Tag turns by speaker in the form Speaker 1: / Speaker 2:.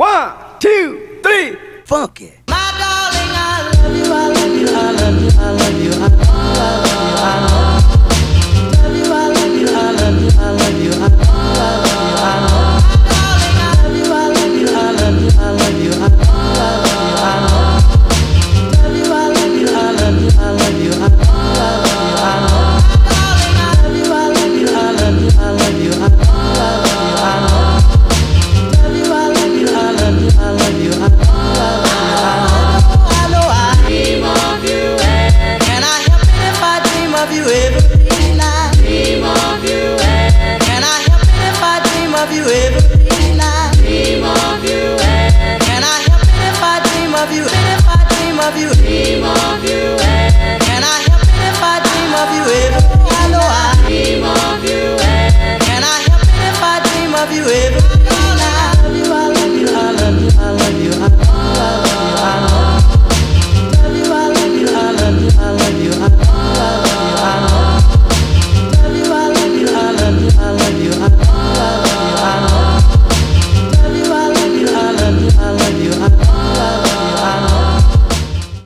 Speaker 1: One, two, three,
Speaker 2: funky.
Speaker 3: My darling, I love you. I of you every night. Dream of you every Can I help it if I dream of you every night? Dream of you every Can I help it if I dream of you? If I dream of you, dream of you every Can I help it if I dream of you every I know I dream of you every Can I help it if I dream of you every